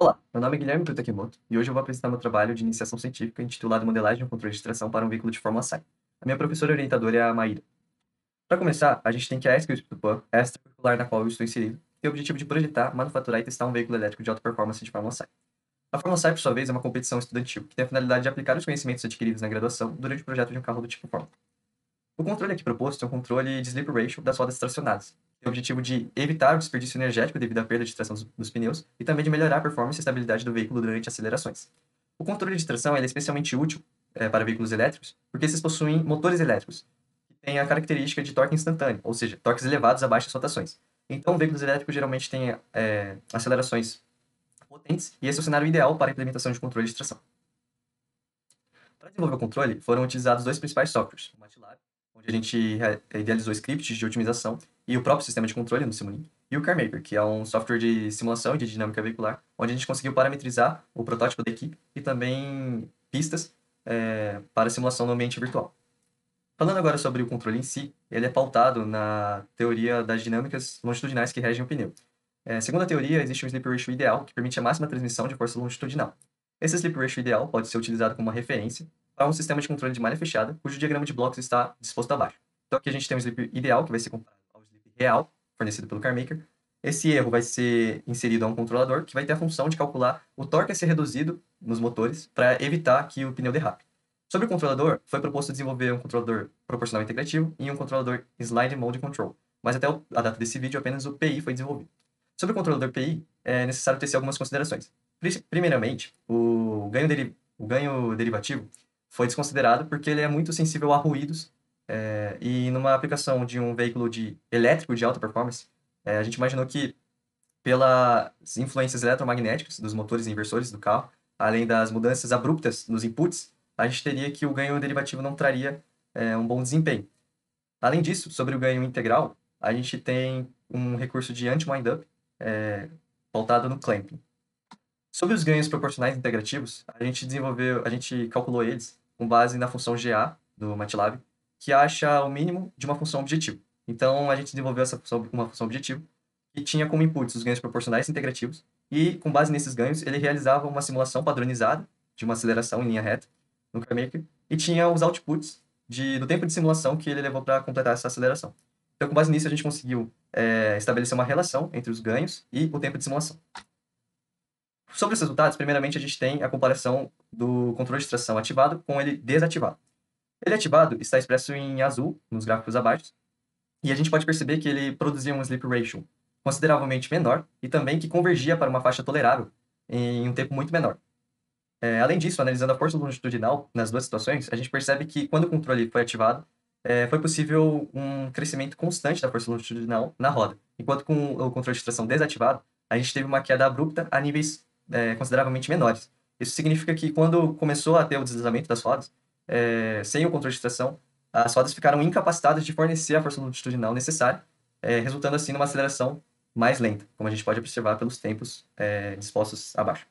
Olá, meu nome é Guilherme Tutakemoto e hoje eu vou apresentar meu trabalho de iniciação científica intitulado Modelagem e Controle de Tração para um Veículo de Fórmula SAI. A minha professora orientadora é a Maíra. Para começar, a gente tem que a extracurricular na qual eu estou inserido, tem o objetivo de projetar, manufaturar e testar um veículo elétrico de alta performance de Fórmula SAI. A Fórmula SAI, por sua vez, é uma competição estudantil que tem a finalidade de aplicar os conhecimentos adquiridos na graduação durante o projeto de um carro do tipo Fórmula. O controle aqui proposto é um controle de sleep ratio das rodas tracionadas, tem o objetivo de evitar o desperdício energético devido à perda de tração dos pneus e também de melhorar a performance e estabilidade do veículo durante acelerações. O controle de tração é especialmente útil é, para veículos elétricos porque esses possuem motores elétricos que têm a característica de torque instantâneo, ou seja, torques elevados a baixas rotações. Então, veículos elétricos geralmente têm é, acelerações potentes e esse é o cenário ideal para a implementação de controle de tração. Para desenvolver o controle, foram utilizados dois principais softwares, o MATLAB, onde a gente idealizou scripts de otimização, e o próprio sistema de controle no Simulink, e o CarMaker, que é um software de simulação e de dinâmica veicular, onde a gente conseguiu parametrizar o protótipo da equipe e também pistas é, para simulação no ambiente virtual. Falando agora sobre o controle em si, ele é pautado na teoria das dinâmicas longitudinais que regem o pneu. É, segundo a teoria, existe um sleep ratio ideal que permite a máxima transmissão de força longitudinal. Esse sleep ratio ideal pode ser utilizado como uma referência para um sistema de controle de malha fechada, cujo diagrama de blocos está disposto abaixo. Então aqui a gente tem um sleep ideal, que vai ser comparado real, fornecido pelo CarMaker. Esse erro vai ser inserido a um controlador que vai ter a função de calcular o torque a ser reduzido nos motores para evitar que o pneu derrape. Sobre o controlador, foi proposto desenvolver um controlador proporcional integrativo e um controlador Slide Mode Control, mas até a data desse vídeo apenas o PI foi desenvolvido. Sobre o controlador PI, é necessário tecer algumas considerações. Primeiramente, o ganho, deri o ganho derivativo foi desconsiderado porque ele é muito sensível a ruídos é, e numa aplicação de um veículo de elétrico de alta performance, é, a gente imaginou que pelas influências eletromagnéticas dos motores inversores do carro, além das mudanças abruptas nos inputs, a gente teria que o ganho derivativo não traria é, um bom desempenho. Além disso, sobre o ganho integral, a gente tem um recurso de anti-wind-up é, pautado no clamping. Sobre os ganhos proporcionais integrativos, a gente desenvolveu, a gente calculou eles com base na função GA do MATLAB, que acha o mínimo de uma função objetivo. Então, a gente desenvolveu essa função, uma função objetivo que tinha como inputs os ganhos proporcionais integrativos e, com base nesses ganhos, ele realizava uma simulação padronizada de uma aceleração em linha reta no CarMaker e tinha os outputs de, do tempo de simulação que ele levou para completar essa aceleração. Então, com base nisso, a gente conseguiu é, estabelecer uma relação entre os ganhos e o tempo de simulação. Sobre os resultados, primeiramente a gente tem a comparação do controle de tração ativado com ele desativado. Ele ativado está expresso em azul nos gráficos abaixo, e a gente pode perceber que ele produzia um sleep ratio consideravelmente menor e também que convergia para uma faixa tolerável em um tempo muito menor. É, além disso, analisando a força longitudinal nas duas situações, a gente percebe que quando o controle foi ativado, é, foi possível um crescimento constante da força longitudinal na roda, enquanto com o controle de tração desativado, a gente teve uma queda abrupta a níveis é, consideravelmente menores. Isso significa que quando começou a ter o deslizamento das rodas, é, sem o controle de tração, as rodas ficaram incapacitadas de fornecer a força longitudinal necessária, é, resultando assim numa aceleração mais lenta, como a gente pode observar pelos tempos é, dispostos abaixo.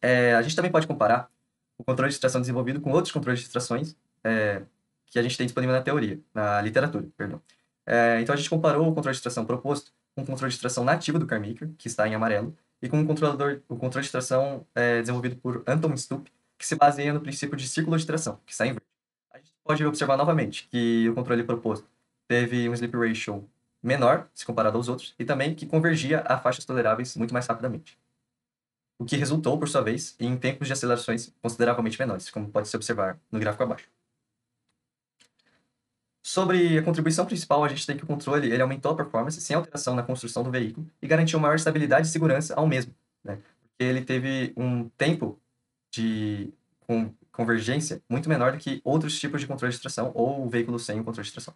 É, a gente também pode comparar o controle de tração desenvolvido com outros controles de trações é, que a gente tem disponível na teoria, na literatura, perdão. É, então a gente comparou o controle de tração proposto com o controle de tração nativo do CarMaker, que está em amarelo, e com o controlador, o controle de tração desenvolvido por Anton Stupp, que se baseia no princípio de círculo de tração, que está em verde. A gente pode observar novamente que o controle proposto teve um sleep ratio menor, se comparado aos outros, e também que convergia a faixas toleráveis muito mais rapidamente. O que resultou, por sua vez, em tempos de acelerações consideravelmente menores, como pode se observar no gráfico abaixo. Sobre a contribuição principal, a gente tem que o controle ele aumentou a performance sem alteração na construção do veículo e garantiu maior estabilidade e segurança ao mesmo, né? porque ele teve um tempo de convergência muito menor do que outros tipos de controle de tração ou veículos sem o controle de tração.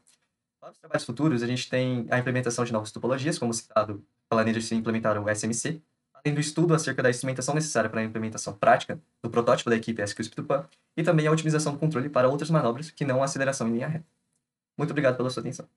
Para os trabalhos futuros, a gente tem a implementação de novas topologias, como citado, planeja-se implementar o SMC, além do estudo acerca da instrumentação necessária para a implementação prática do protótipo da equipe SQSP e também a otimização do controle para outras manobras que não a aceleração em linha reta. Muito obrigado pela sua atenção.